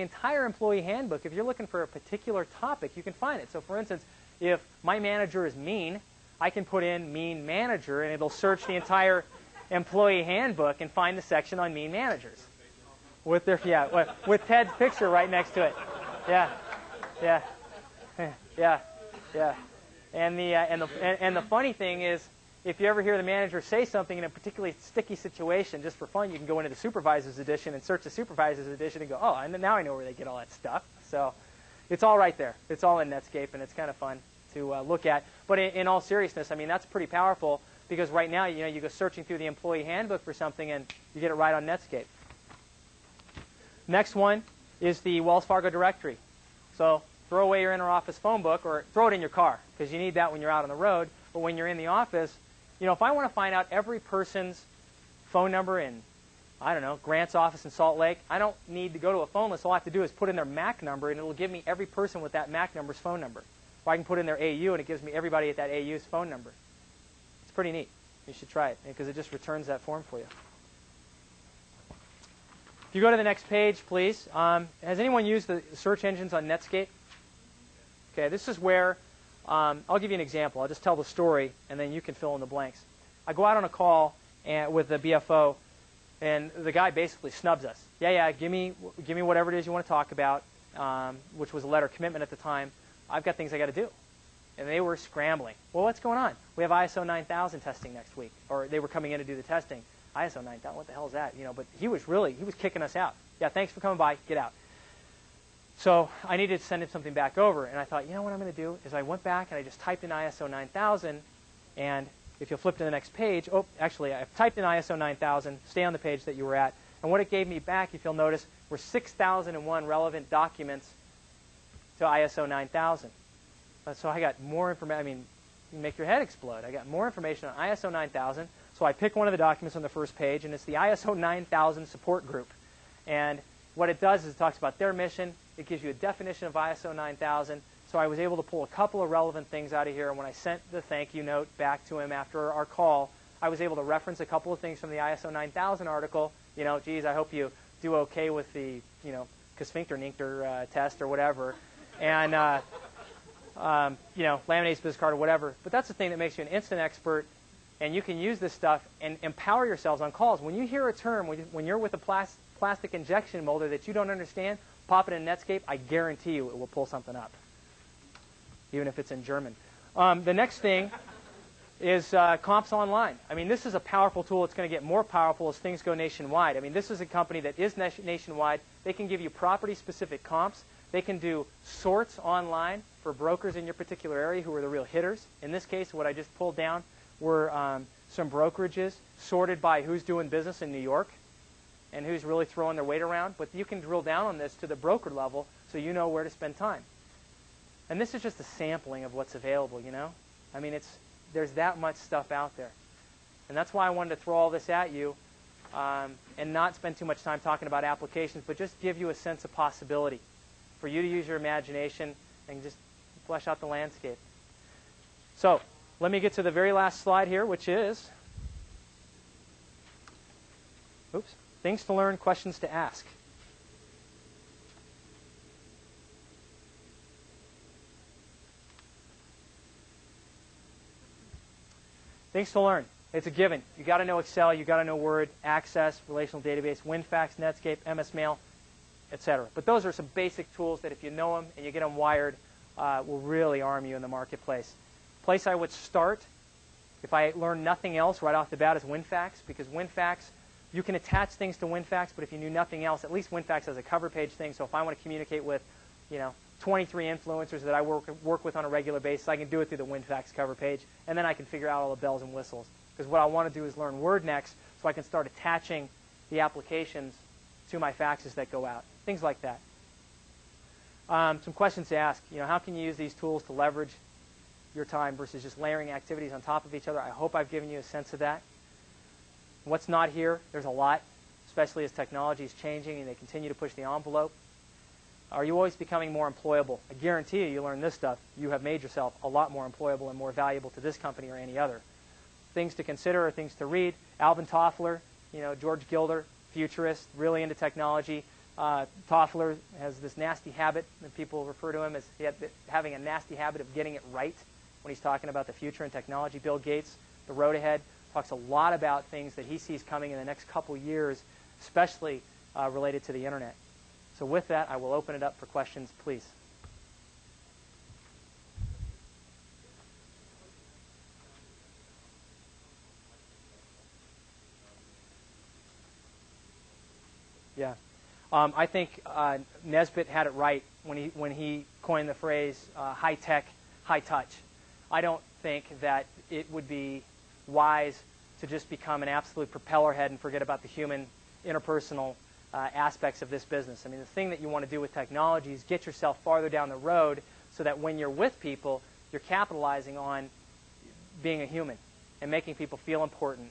entire employee handbook, if you're looking for a particular topic, you can find it. So for instance, if my manager is mean, I can put in mean manager and it'll search the entire employee handbook and find the section on mean managers. With their yeah, with Ted's picture right next to it. Yeah. Yeah. Yeah. Yeah. And the uh, and the and, and the funny thing is if you ever hear the manager say something in a particularly sticky situation, just for fun, you can go into the supervisor's edition and search the supervisor's edition and go, oh, and now I know where they get all that stuff. So it's all right there. It's all in Netscape, and it's kind of fun to uh, look at. But in, in all seriousness, I mean, that's pretty powerful because right now, you know, you go searching through the employee handbook for something and you get it right on Netscape. Next one is the Wells Fargo directory. So throw away your inter-office phone book or throw it in your car because you need that when you're out on the road. But when you're in the office, you know, if I want to find out every person's phone number in, I don't know, Grant's office in Salt Lake, I don't need to go to a phone list. All I have to do is put in their MAC number, and it'll give me every person with that MAC number's phone number. Or I can put in their AU, and it gives me everybody at that AU's phone number. It's pretty neat. You should try it, because it just returns that form for you. If you go to the next page, please. Um, has anyone used the search engines on Netscape? Okay, this is where um, I'll give you an example. I'll just tell the story, and then you can fill in the blanks. I go out on a call and, with the BFO, and the guy basically snubs us. Yeah, yeah, give me, give me whatever it is you want to talk about, um, which was a letter commitment at the time. I've got things I got to do. And they were scrambling. Well, what's going on? We have ISO 9000 testing next week, or they were coming in to do the testing. ISO 9000, what the hell is that? You know, but he was really, he was kicking us out. Yeah, thanks for coming by. Get out. So I needed to send him something back over, and I thought, you know what I'm going to do is I went back and I just typed in ISO 9000, and if you'll flip to the next page, oh, actually, I've typed in ISO 9000, stay on the page that you were at, and what it gave me back, if you'll notice, were 6,001 relevant documents to ISO 9000. So I got more information. I mean, you make your head explode. I got more information on ISO 9000. So I pick one of the documents on the first page, and it's the ISO 9000 support group. And what it does is it talks about their mission, it gives you a definition of ISO 9000. So I was able to pull a couple of relevant things out of here. And when I sent the thank you note back to him after our call, I was able to reference a couple of things from the ISO 9000 article. You know, geez, I hope you do okay with the, you know, Sphincter uh, test or whatever. And, uh, um, you know, laminates business card or whatever. But that's the thing that makes you an instant expert. And you can use this stuff and empower yourselves on calls. When you hear a term, when you're with a plas plastic injection molder that you don't understand, pop it in Netscape, I guarantee you it will pull something up, even if it's in German. Um, the next thing is uh, Comps Online. I mean, this is a powerful tool. It's going to get more powerful as things go nationwide. I mean, this is a company that is nationwide. They can give you property-specific comps. They can do sorts online for brokers in your particular area who are the real hitters. In this case, what I just pulled down were um, some brokerages sorted by who's doing business in New York and who's really throwing their weight around. But you can drill down on this to the broker level so you know where to spend time. And this is just a sampling of what's available, you know? I mean, it's, there's that much stuff out there. And that's why I wanted to throw all this at you um, and not spend too much time talking about applications, but just give you a sense of possibility for you to use your imagination and just flesh out the landscape. So let me get to the very last slide here, which is, oops. Things to learn, questions to ask. Things to learn. It's a given. You got to know Excel. You got to know Word, Access, relational database, WinFax, Netscape, MS Mail, etc. But those are some basic tools that if you know them and you get them wired, uh, will really arm you in the marketplace. Place I would start, if I learn nothing else right off the bat, is WinFax because WinFax you can attach things to WinFax, but if you knew nothing else, at least WinFax has a cover page thing. So if I want to communicate with, you know, 23 influencers that I work, work with on a regular basis, I can do it through the WinFax cover page, and then I can figure out all the bells and whistles. Because what I want to do is learn Word next, so I can start attaching the applications to my faxes that go out. Things like that. Um, some questions to ask. You know, how can you use these tools to leverage your time versus just layering activities on top of each other? I hope I've given you a sense of that. What's not here? There's a lot, especially as technology is changing and they continue to push the envelope. Are you always becoming more employable? I guarantee you, you learn this stuff, you have made yourself a lot more employable and more valuable to this company or any other. Things to consider or things to read. Alvin Toffler, you know, George Gilder, futurist, really into technology. uh, Toffler has this nasty habit that people refer to him as having a nasty habit of getting it right when he's talking about the future and technology. Bill Gates, the road ahead, talks a lot about things that he sees coming in the next couple years, especially uh, related to the internet. So with that, I will open it up for questions, please. Yeah. Um, I think uh, Naisbitt had it right when he, when he coined the phrase uh, high tech, high touch. I don't think that it would be wise to just become an absolute propeller head and forget about the human interpersonal uh, aspects of this business. I mean, the thing that you want to do with technology is get yourself farther down the road so that when you're with people, you're capitalizing on being a human and making people feel important.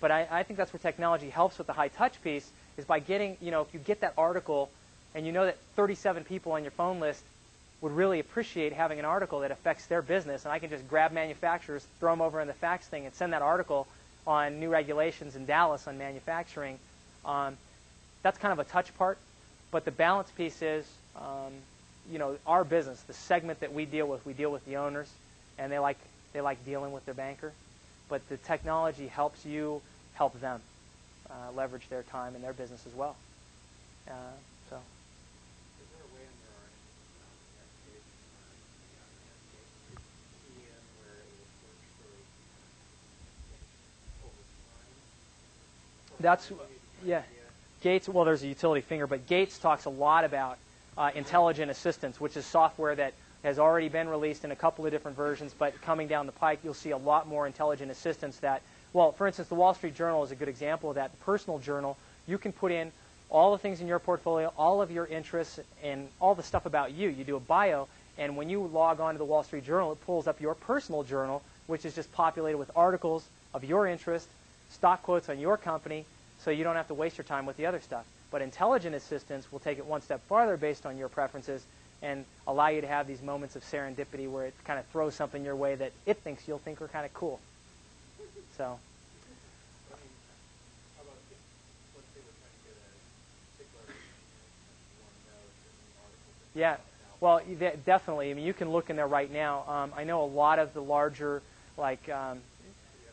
But I, I think that's where technology helps with the high touch piece is by getting, you know, if you get that article and you know that 37 people on your phone list would really appreciate having an article that affects their business, and I can just grab manufacturers, throw them over in the fax thing, and send that article on new regulations in Dallas on manufacturing. Um, that's kind of a touch part, but the balance piece is, um, you know, our business, the segment that we deal with, we deal with the owners, and they like they like dealing with their banker, but the technology helps you help them uh, leverage their time and their business as well. Uh, so. That's yeah. Gates. Well, there's a utility finger, but Gates talks a lot about uh, intelligent assistance, which is software that has already been released in a couple of different versions. But coming down the pike, you'll see a lot more intelligent assistance that well, for instance, the Wall Street Journal is a good example of that. The personal journal, you can put in all the things in your portfolio, all of your interests, and all the stuff about you. You do a bio, and when you log on to the Wall Street Journal, it pulls up your personal journal, which is just populated with articles of your interest, stock quotes on your company, so you don't have to waste your time with the other stuff. But intelligent assistance will take it one step farther based on your preferences and allow you to have these moments of serendipity where it kind of throws something your way that it thinks you'll think are kind of cool. So. Yeah, well, definitely. I mean, you can look in there right now. Um, I know a lot of the larger, like um,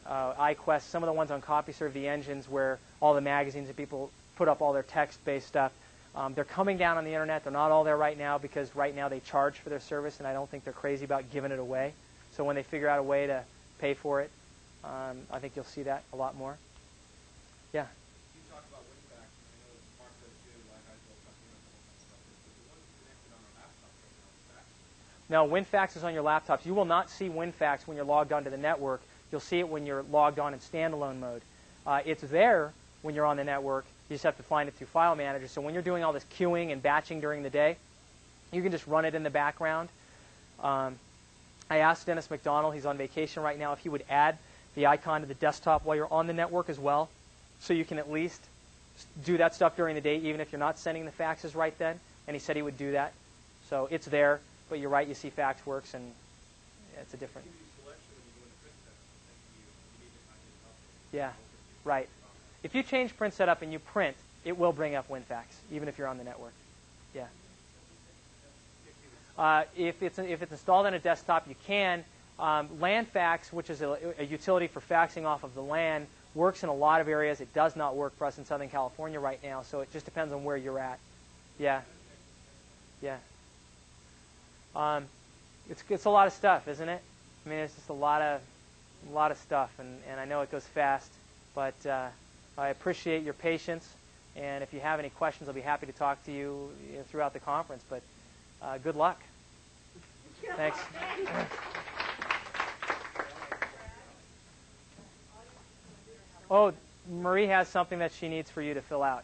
uh, iQuest, some of the ones on CompuServe, the engines where all the magazines and people put up all their text-based stuff. Um, they're coming down on the internet. They're not all there right now because right now they charge for their service, and I don't think they're crazy about giving it away. So when they figure out a way to pay for it, um, I think you'll see that a lot more. Yeah. You talk about WinFax, and I know Mark does too, like I told the ones connected on our laptops fax. No, WinFax is on your laptops. You will not see WinFax when you're logged onto the network. You'll see it when you're logged on in standalone mode. Uh, it's there when you're on the network. You just have to find it through File Manager. So when you're doing all this queuing and batching during the day, you can just run it in the background. Um, I asked Dennis McDonald, he's on vacation right now, if he would add the icon to the desktop while you're on the network as well. So you can at least do that stuff during the day, even if you're not sending the faxes right then. And he said he would do that. So it's there, but you're right, you see FaxWorks, and it's a different. Yeah, right. If you change print setup and you print, it will bring up WinFax, even if you're on the network. Yeah. Uh, if, it's, if it's installed on a desktop, you can. Um, LANFax, which is a, a, utility for faxing off of the LAN, works in a lot of areas. It does not work for us in Southern California right now, so it just depends on where you're at. Yeah. Yeah. Um, it's, it's a lot of stuff, isn't it? I mean, it's just a lot of, a lot of stuff, and, and I know it goes fast, but uh, I appreciate your patience. And if you have any questions, I'll be happy to talk to you, you know, throughout the conference. But uh, good luck. Thanks. Oh, Marie has something that she needs for you to fill out.